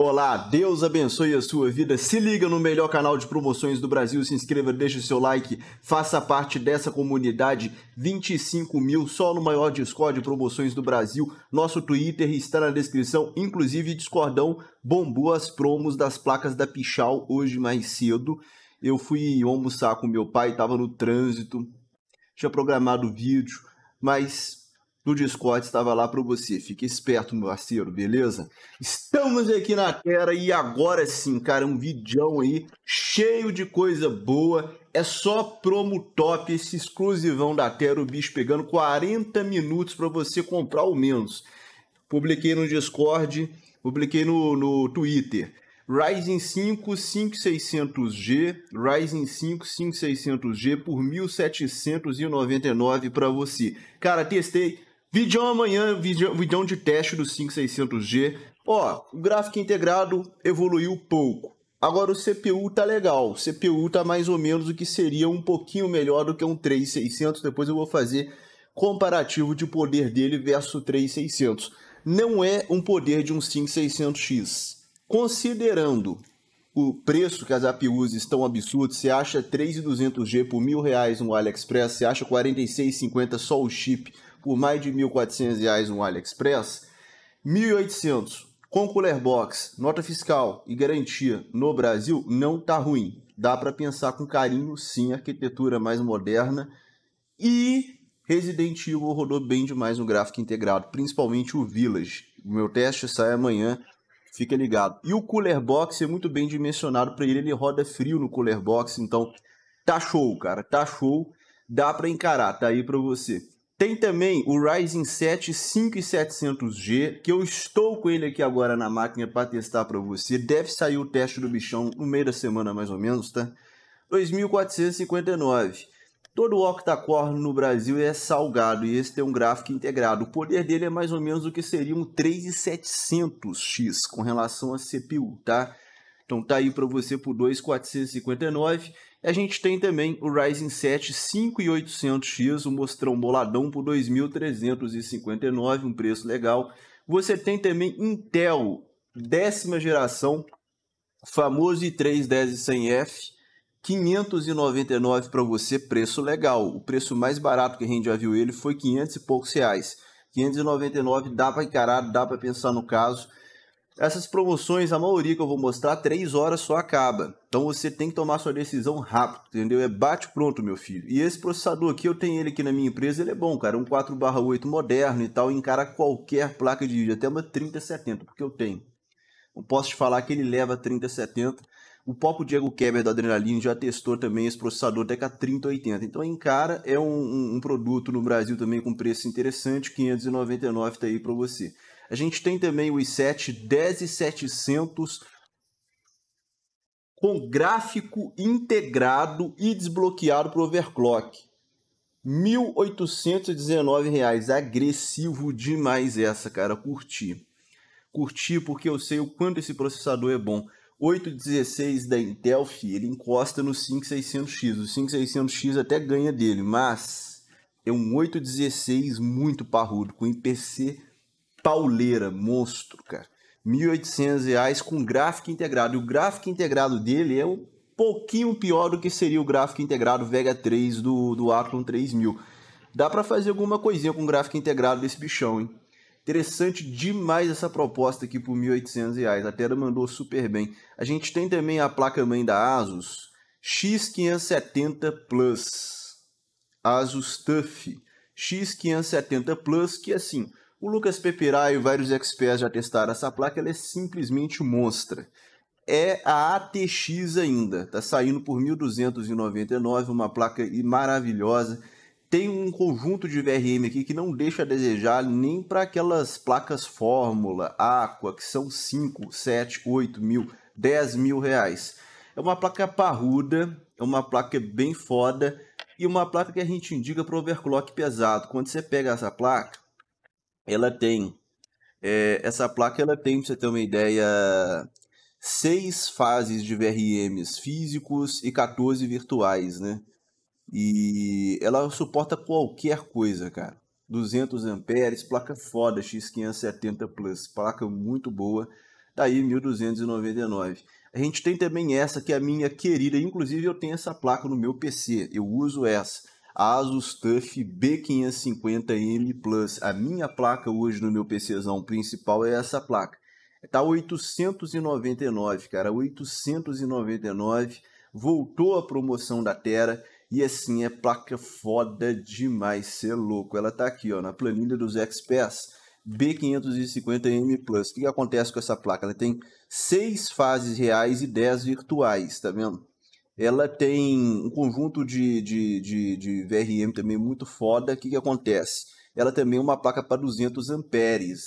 Olá, Deus abençoe a sua vida. Se liga no melhor canal de promoções do Brasil, se inscreva, deixe seu like, faça parte dessa comunidade. 25 mil só no maior Discord de promoções do Brasil. Nosso Twitter está na descrição, inclusive Discordão bombou as promos das placas da Pichal hoje mais cedo. Eu fui almoçar com meu pai, estava no trânsito, tinha programado o vídeo, mas do Discord estava lá para você. Fique esperto, meu parceiro, beleza? Estamos aqui na Terra e agora sim, cara, um vídeo aí cheio de coisa boa. É só promo top, esse exclusivão da Terra, o bicho pegando 40 minutos para você comprar ao menos. Publiquei no Discord, publiquei no, no Twitter. Ryzen 5 5600G, Ryzen 5 5600G por 1799 para você. Cara, testei Vídeo amanhã, vídeo, vídeo de teste do 5600G. Ó, o gráfico integrado evoluiu pouco. Agora o CPU tá legal. O CPU tá mais ou menos o que seria um pouquinho melhor do que um 3600. Depois eu vou fazer comparativo de poder dele versus 3600. Não é um poder de um 5600X. Considerando o preço que as APUs estão absurdos, você acha 3200G por mil reais no AliExpress, você acha 46,50 só o chip por mais de R$ 1.400 no AliExpress, 1.800 com cooler box, nota fiscal e garantia no Brasil não tá ruim. Dá para pensar com carinho, sim, arquitetura mais moderna e Resident Evil rodou bem demais no gráfico integrado, principalmente o Village. O meu teste sai amanhã, fica ligado. E o cooler box é muito bem dimensionado para ele, ele roda frio no cooler box, então tá show, cara, tá show. Dá para encarar, tá aí para você. Tem também o Ryzen 7 5700G, que eu estou com ele aqui agora na máquina para testar para você. Deve sair o teste do bichão no meio da semana mais ou menos, tá? 2459. Todo octa-core no Brasil é salgado e esse tem um gráfico integrado. O poder dele é mais ou menos o que seria um 3700X com relação a CPU, tá? Então tá aí para você por 2,459. A gente tem também o Ryzen 7 5800X, o mostrão boladão por 2.359, um preço legal. Você tem também Intel décima geração, famoso i3-10100F, 599 para você, preço legal. O preço mais barato que a gente já viu ele foi 500 e poucos reais. 599 dá para encarar, dá para pensar no caso. Essas promoções, a maioria que eu vou mostrar, três horas só acaba. Então você tem que tomar sua decisão rápido, entendeu? É bate pronto, meu filho. E esse processador aqui, eu tenho ele aqui na minha empresa, ele é bom, cara. Um 4/8 moderno e tal, encara qualquer placa de vídeo, até uma 3070, porque eu tenho. Eu posso te falar que ele leva 3070. O próprio Diego Keber da Adrenaline já testou também esse processador até a 3080. Então, encara, é um, um, um produto no Brasil também com preço interessante, 599 tá aí para você. A gente tem também o i7 10700 com gráfico integrado e desbloqueado para overclock. R$ 1.819, agressivo demais essa, cara, curti. Curti porque eu sei o quanto esse processador é bom. 816 da Intel, filho, ele encosta no 5600X. O 5600X até ganha dele, mas é um 816 muito parrudo, com IPC pauleira, monstro, cara. R$ 1.800 com gráfico integrado. E o gráfico integrado dele é um pouquinho pior do que seria o gráfico integrado Vega 3 do, do Athlon 3000. Dá para fazer alguma coisinha com o gráfico integrado desse bichão, hein? Interessante demais essa proposta aqui por R$ 1.800. A Terra mandou super bem. A gente tem também a placa-mãe da Asus X570 Plus. Asus TUF X570 Plus, que assim, o Lucas Pepirai e vários experts já testaram essa placa, ela é simplesmente monstra. É a ATX ainda, tá saindo por 1.299, uma placa maravilhosa. Tem um conjunto de VRM aqui que não deixa a desejar nem para aquelas placas Fórmula, Aqua, que são 5, 7, 8 mil, 10 mil reais. É uma placa parruda, é uma placa bem foda e uma placa que a gente indica para overclock pesado. Quando você pega essa placa, ela tem é, essa placa ela tem, para você ter uma ideia, seis fases de VRMs físicos e 14 virtuais, né? E ela suporta qualquer coisa, cara. 200 amperes, placa foda X570 Plus, placa muito boa. tá aí 1299. A gente tem também essa que é a minha querida, inclusive eu tenho essa placa no meu PC, eu uso essa, Asus TUF B550M Plus. A minha placa hoje no meu PCzão principal é essa placa. Tá 899, cara, 899. Voltou a promoção da Terra e assim é placa foda demais, cê é louco. Ela tá aqui, ó, na planilha dos experts B550M Plus. O que, acontece com essa placa? Ela tem seis fases reais e 10 virtuais, tá vendo? Ela tem um conjunto de, de, de, de VRM também muito foda. O que, que acontece? Ela também é uma placa para 200 amperes,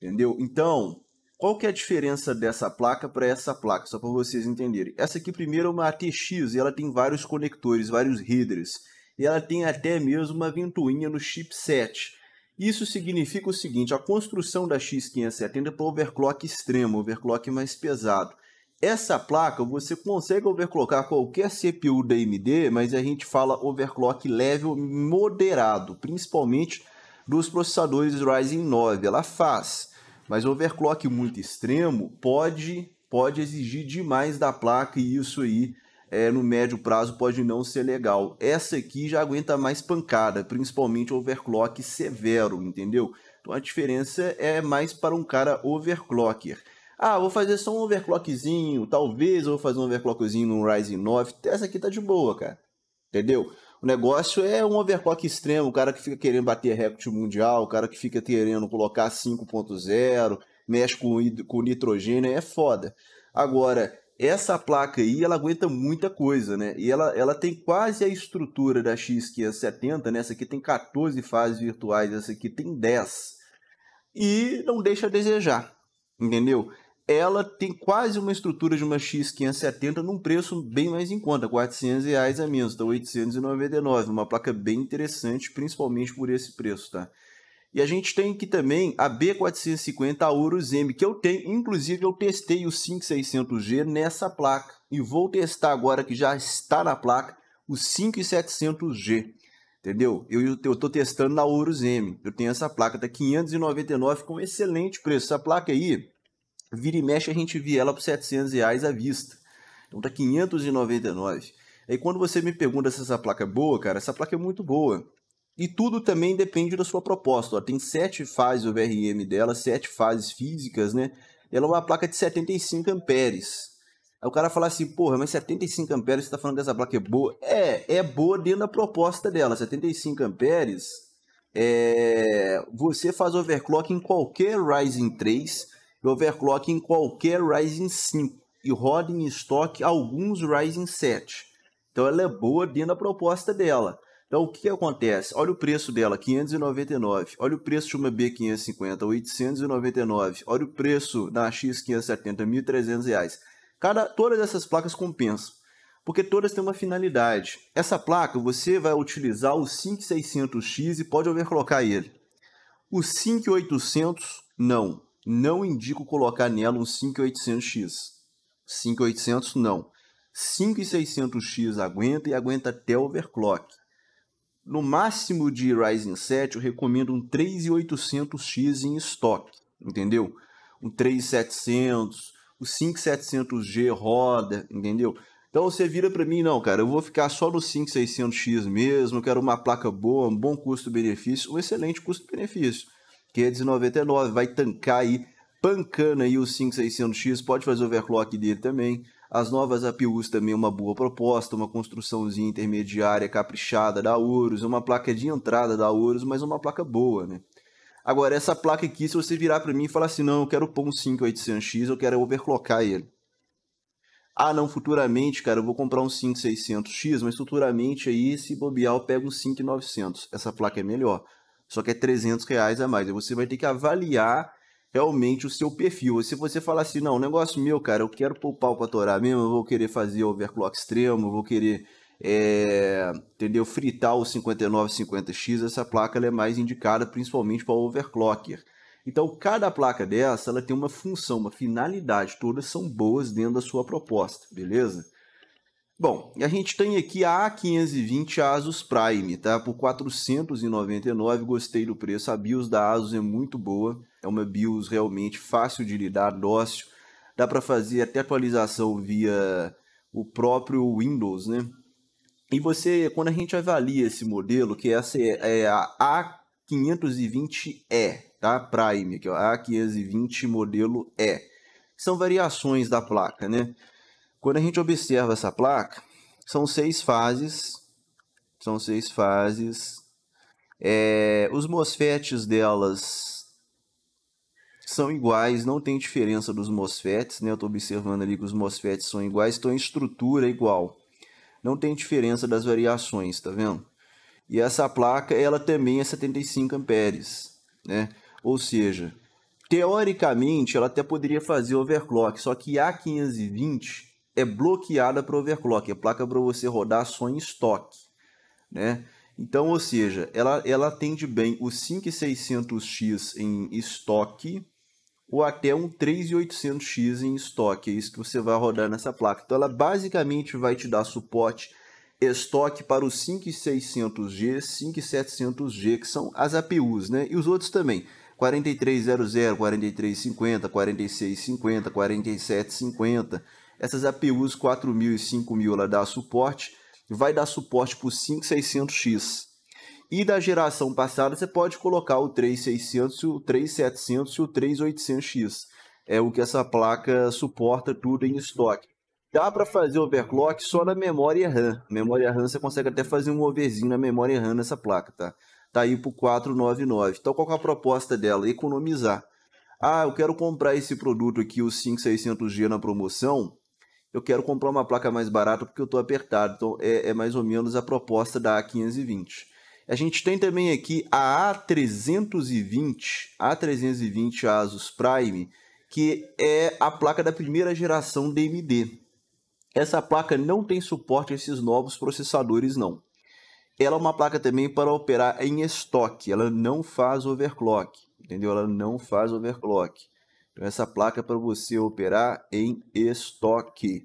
entendeu? Então, qual que é a diferença dessa placa para essa placa? Só para vocês entenderem. Essa aqui primeiro é uma ATX e ela tem vários conectores, vários headers. E ela tem até mesmo uma ventoinha no chipset. Isso significa o seguinte, a construção da X570 é para overclock extremo, overclock mais pesado. Essa placa você consegue overclockar qualquer CPU da AMD, mas a gente fala overclock level moderado, principalmente dos processadores Ryzen 9. Ela faz, mas overclock muito extremo pode, pode exigir demais da placa e isso aí é, no médio prazo pode não ser legal. Essa aqui já aguenta mais pancada, principalmente overclock severo, entendeu? Então a diferença é mais para um cara overclocker. Ah, vou fazer só um overclockzinho, talvez eu vou fazer um overclockzinho no Ryzen 9. Essa aqui tá de boa, cara. Entendeu? O negócio é um overclock extremo, o cara que fica querendo bater recorde mundial, o cara que fica querendo colocar 5.0, mexe com, com nitrogênio, é foda. Agora, essa placa aí, ela aguenta muita coisa, né? E ela, ela tem quase a estrutura da X570, né? Essa aqui tem 14 fases virtuais, essa aqui tem 10. E não deixa a desejar, entendeu? Ela tem quase uma estrutura de uma X570 num preço bem mais em conta, 400 reais a menos, então 899, uma placa bem interessante, principalmente por esse preço, tá? E a gente tem aqui também a B450 Aurus M, que eu tenho, inclusive eu testei o 5600G nessa placa. E vou testar agora que já está na placa o 5700G. Entendeu? Eu estou testando na Aurus M. Eu tenho essa placa, tá 599 com excelente preço. Essa placa aí, vira e mexe a gente vê ela por 700 reais à vista. Então tá 599. Aí quando você me pergunta se essa placa é boa, cara, essa placa é muito boa. E tudo também depende da sua proposta. Ó, tem sete fases o VRM dela, sete fases físicas, né? Ela é uma placa de 75 amperes. Aí o cara fala assim, porra, mas 75 amperes, você tá falando dessa placa é boa? É, é boa dentro da proposta dela. 75 amperes, é... você faz overclock em qualquer Ryzen 3 e overclock em qualquer Ryzen 5 e roda em estoque alguns Ryzen 7. Então ela é boa dentro da proposta dela. Então, o que, que acontece? Olha o preço dela, 599. Olha o preço de uma B550, 899. Olha o preço da X570, 1.300 reais. Cada, todas essas placas compensam, porque todas têm uma finalidade. Essa placa, você vai utilizar o 5600X e pode overclockar ele. O 5800, não. Não indico colocar nela um 5800X. 5800, não. 5600X aguenta e aguenta até overclock. No máximo de Ryzen 7, eu recomendo um 3800X em estoque, entendeu? Um 3700, o 5700G roda, entendeu? Então você vira para mim, não, cara, eu vou ficar só no 5600X mesmo, quero uma placa boa, um bom custo-benefício, um excelente custo-benefício, que é 19,99, vai tancar aí, pancando aí o 5600X, pode fazer overclock dele também, as novas APUs também é uma boa proposta, uma construçãozinha intermediária caprichada da Urus, uma placa de entrada da Urus, mas uma placa boa, né? Agora, essa placa aqui, se você virar para mim e falar assim, não, eu quero pôr um 5800X, eu quero overclockar ele. Ah, não, futuramente, cara, eu vou comprar um 5600X, mas futuramente aí, se bobear, eu pego um 5900. Essa placa é melhor, só que é 300 reais a mais. Você vai ter que avaliar realmente o seu perfil. Se você falar assim, não, o negócio meu, cara, eu quero poupar o para mesmo, eu vou querer fazer overclock extremo, vou querer, é, entendeu, fritar o 5950X, essa placa é mais indicada principalmente para overclocker. Então, cada placa dessa, ela tem uma função, uma finalidade, todas são boas dentro da sua proposta, beleza? Bom, a gente tem aqui a A520 Asus Prime, tá? Por 499, gostei do preço. A BIOS da Asus é muito boa, é uma BIOS realmente fácil de lidar, dócil. Dá para fazer até atualização via o próprio Windows, né? E você, quando a gente avalia esse modelo, que essa é, é a A520E, tá? Prime, que é a A520 modelo E. São variações da placa, né? Quando a gente observa essa placa, são seis fases, são seis fases. É, os MOSFETs delas são iguais, não tem diferença dos MOSFETs, né? Eu estou observando ali que os MOSFETs são iguais, então a estrutura é igual. Não tem diferença das variações, tá vendo? E essa placa, ela também é 75 amperes, né? Ou seja, teoricamente, ela até poderia fazer overclock, só que a 520 é bloqueada para overclock, é placa para você rodar só em estoque, né? Então, ou seja, ela, ela atende bem o 5600X em estoque ou até um 3800X em estoque, é isso que você vai rodar nessa placa. Então, ela basicamente vai te dar suporte estoque para os 5600G, 5700G, que são as APUs, né? E os outros também. 4300, 4350, 4650, 4750 essas APUs 4000 e 5000 ela dá suporte, vai dar suporte para o 5600X. E da geração passada você pode colocar o 3600, o 3700 e o 3800X. É o que essa placa suporta tudo em estoque. Dá para fazer overclock só na memória RAM. Memória RAM você consegue até fazer um overzinho na memória RAM nessa placa, tá? Tá aí pro 499. Então qual é a proposta dela? Economizar. Ah, eu quero comprar esse produto aqui, o 5600G na promoção eu quero comprar uma placa mais barata porque eu estou apertado. Então é, é, mais ou menos a proposta da A520. A gente tem também aqui a A320, A320 Asus Prime, que é a placa da primeira geração DMD. Essa placa não tem suporte a esses novos processadores não. Ela é uma placa também para operar em estoque, ela não faz overclock, entendeu? Ela não faz overclock. Então, essa placa é para você operar em estoque.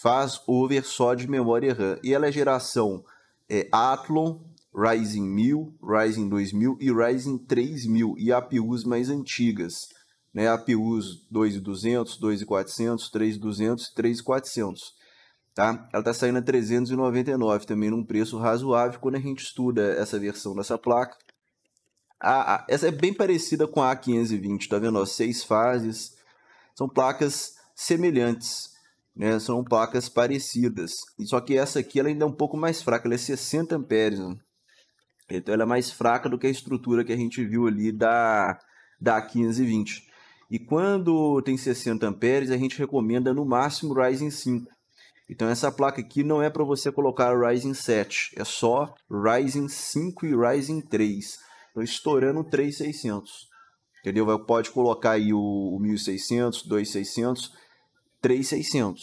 Faz over só de memória RAM. E ela é geração é, Athlon, Ryzen 1000, Ryzen 2000 e Ryzen 3000 e APUs mais antigas. Né? APUs 2200, 2400, 3200 e 3400. Tá? Ela está saindo a 399 também num preço razoável quando a gente estuda essa versão dessa placa. A, a, essa é bem parecida com a A520, tá vendo? Seis fases. São placas semelhantes, né? São placas parecidas. Só que essa aqui ela ainda é um pouco mais fraca, ela é 60 amperes. Né? Então ela é mais fraca do que a estrutura que a gente viu ali da, da A520. E quando tem 60 amperes, a gente recomenda no máximo Ryzen 5. Então essa placa aqui não é para você colocar Ryzen 7, é só Ryzen 5 e Ryzen 3 Estou estourando 3,600. Entendeu? Pode colocar aí o, 1.600, 2.600, 3.600.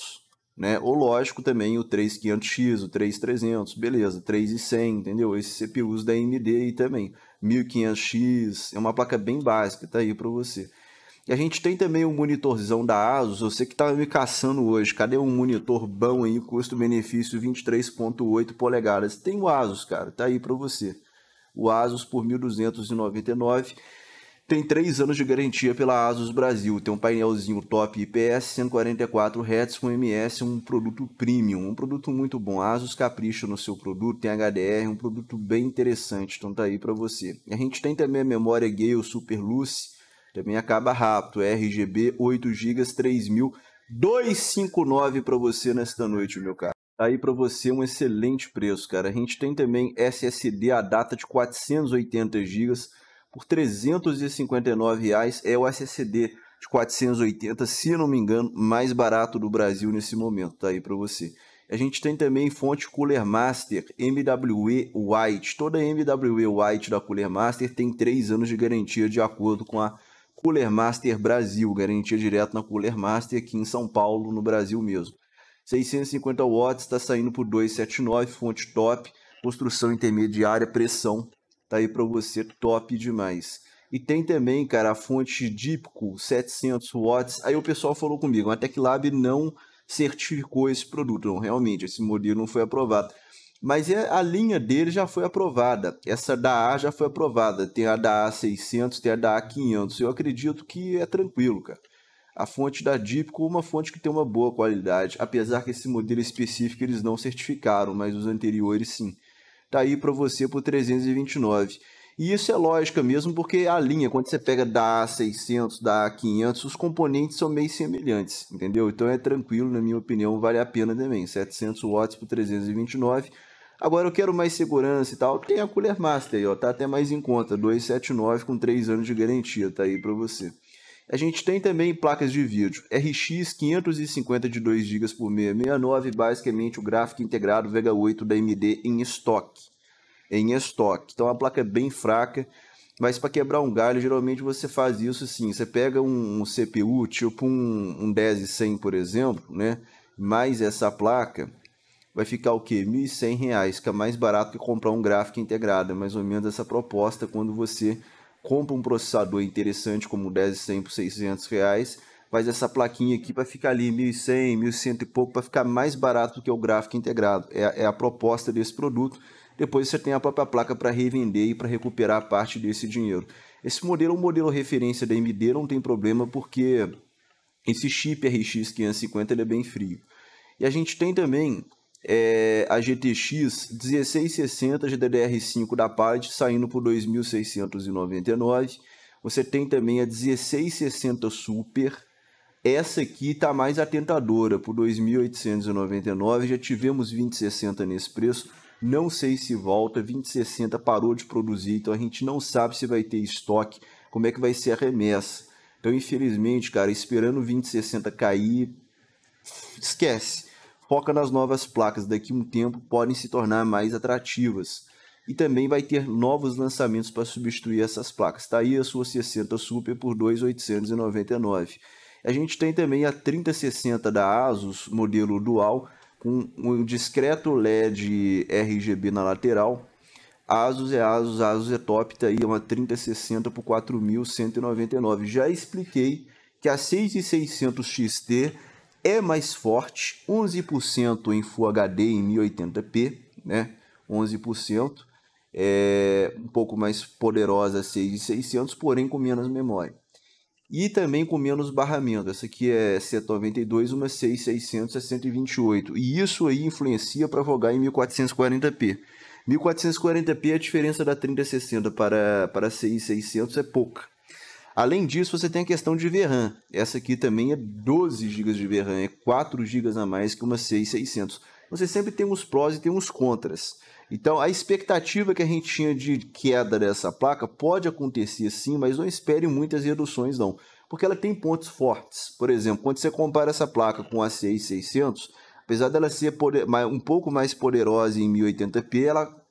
Né? Ou lógico também o 3500X, o 3300, beleza, 3100, entendeu? Esses CPUs da AMD aí também. 1500X, é uma placa bem básica, tá aí para você. E a gente tem também um monitorzão da ASUS, você que tá me caçando hoje, cadê um monitor bom aí, custo-benefício 23.8 polegadas? Tem o ASUS, cara, tá aí para você o Asus por 1.299. Tem 3 anos de garantia pela Asus Brasil. Tem um painelzinho top IPS 144 Hz com MS, um produto premium, um produto muito bom. Asus capricha no seu produto, tem HDR, um produto bem interessante. Então tá aí para você. A gente tem também a memória Gale Super Luce, também acaba rápido, RGB 8 GB 3259 para você nesta noite, meu caro aí para você um excelente preço, cara. A gente tem também SSD a data de 480 GB por 359 reais. É o SSD de 480, se não me engano, mais barato do Brasil nesse momento, tá aí para você. A gente tem também fonte Cooler Master MWE White. Toda MWE White da Cooler Master tem 3 anos de garantia de acordo com a Cooler Master Brasil, garantia direto na Cooler Master aqui em São Paulo, no Brasil mesmo. 650 watts, está saindo por 279, fonte top, construção intermediária, pressão, tá aí para você, top demais. E tem também, cara, a fonte Deepcool, 700 watts. Aí o pessoal falou comigo, a TecLab não certificou esse produto. Não, realmente, esse modelo não foi aprovado. Mas é, a linha dele já foi aprovada. Essa da A já foi aprovada. Tem a da A600, tem a da A500. Eu acredito que é tranquilo, cara. A fonte da Dipco uma fonte que tem uma boa qualidade, apesar que esse modelo específico eles não certificaram, mas os anteriores sim. Tá aí para você por 329. E isso é lógica mesmo, porque a linha, quando você pega da A600, da A500, os componentes são meio semelhantes, entendeu? Então é tranquilo, na minha opinião, vale a pena também. 700 watts por 329. Agora eu quero mais segurança e tal, tem a Cooler Master aí, ó, tá até mais em conta, 279 com 3 anos de garantia, tá aí para você. A gente tem também placas de vídeo, RX 550 de 2 GB por 669, basicamente o gráfico integrado Vega 8 da AMD em estoque em estoque. Então a placa é bem fraca, mas para quebrar um galho, geralmente você faz isso assim, você pega um, um CPU, tipo um, um 10100, por exemplo, né? mais essa placa, vai ficar o que? R$ 1.100, que é mais barato que comprar um gráfico integrado, é mais ou menos essa proposta quando você compra um processador interessante como o 10100 por 600 reais, mas essa plaquinha aqui vai ficar ali 1.100, 1.100 e pouco, para ficar mais barato do que o gráfico integrado. É, é a proposta desse produto. Depois você tem a própria placa para revender e para recuperar parte desse dinheiro. Esse modelo é um modelo referência da AMD, não tem problema porque esse chip RX 550 ele é bem frio. E a gente tem também é, a GTX 1660 GDDR5 da Pallet saindo por 2.699. Você tem também a 1660 Super. Essa aqui está mais atentadora por 2.899. Já tivemos 2060 nesse preço. Não sei se volta, 2060 parou de produzir, então a gente não sabe se vai ter estoque, como é que vai ser a remessa. Então, infelizmente, cara, esperando o 2060 cair, esquece. Foca nas novas placas, daqui a um tempo podem se tornar mais atrativas. E também vai ter novos lançamentos para substituir essas placas. Está aí a sua 60 Super por 2.899. A gente tem também a 3060 da Asus, modelo dual, com um discreto LED RGB na lateral. Asus é Asus, Asus é top, tá aí uma 3060 por 4.199. Já expliquei que a 6600 XT é mais forte, 11% em Full HD em 1080p, né? 11%. É um pouco mais poderosa a 6600, porém com menos memória e também com menos barramento. Essa aqui é 192, uma 6600 é 128. E isso aí influencia para jogar em 1440p. 1440p a diferença da 3060 para para 6600 é pouca. Além disso, você tem a questão de VRAM. Essa aqui também é 12 GB de VRAM, é 4 GB a mais que uma 6600. Você sempre tem uns prós e tem uns contras. Então, a expectativa que a gente tinha de queda dessa placa pode acontecer sim, mas não espere muitas reduções não, porque ela tem pontos fortes. Por exemplo, quando você compara essa placa com a CI600, apesar dela ser um pouco mais poderosa em 1080p, ela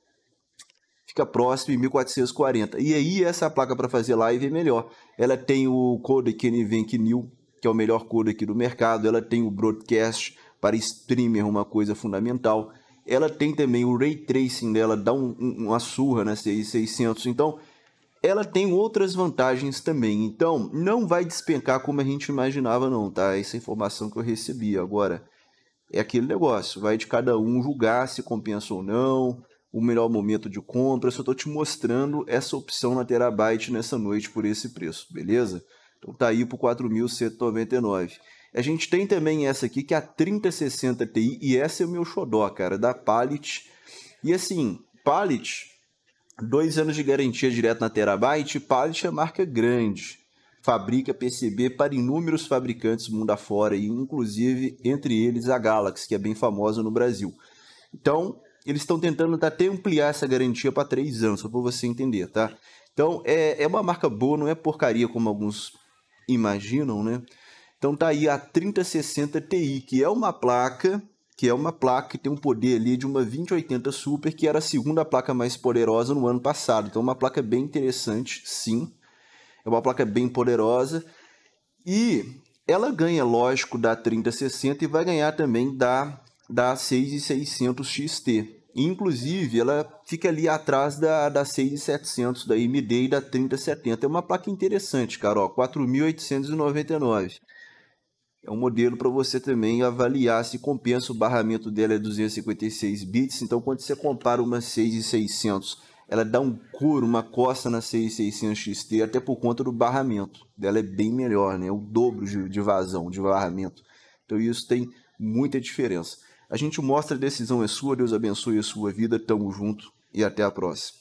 fica próximo em 1440. E aí essa placa para fazer live é melhor. Ela tem o codec NVENC New, que é o melhor codec do mercado, ela tem o broadcast para streamer, uma coisa fundamental ela tem também o ray tracing dela, dá um, um, uma surra na CI 600. Então, ela tem outras vantagens também. Então, não vai despencar como a gente imaginava, não, tá? Essa informação que eu recebi. Agora, é aquele negócio, vai de cada um julgar se compensa ou não, o melhor momento de compra. Eu só estou te mostrando essa opção na Terabyte nessa noite por esse preço, beleza? Então tá aí por 4.199. A gente tem também essa aqui, que é a 3060 Ti, e essa é o meu xodó, cara, da Palit. E assim, Palit, dois anos de garantia direto na Terabyte, Palit é marca grande. Fabrica PCB para inúmeros fabricantes mundo afora, e inclusive entre eles a Galaxy, que é bem famosa no Brasil. Então, eles estão tentando até ampliar essa garantia para três anos, só para você entender, tá? Então, é, é uma marca boa, não é porcaria como alguns imaginam, né? Então tá aí a 3060 Ti, que é uma placa, que é uma placa que tem um poder ali de uma 2080 Super, que era a segunda placa mais poderosa no ano passado. Então uma placa bem interessante, sim. É uma placa bem poderosa e ela ganha, lógico, da 3060 e vai ganhar também da da 6600 XT. Inclusive, ela fica ali atrás da, da 6700 da AMD e da 3070. É uma placa interessante, cara, ó, 4899. é um modelo para você também avaliar se compensa. O barramento dela é 256 bits, então quando você compara uma 6600, ela dá um couro, uma costa na 6600 XT, até por conta do barramento. Dela é bem melhor, né? O dobro de, de vazão, de barramento. Então isso tem muita diferença. A gente mostra a decisão é sua, Deus abençoe a sua vida, tamo junto e até a próxima.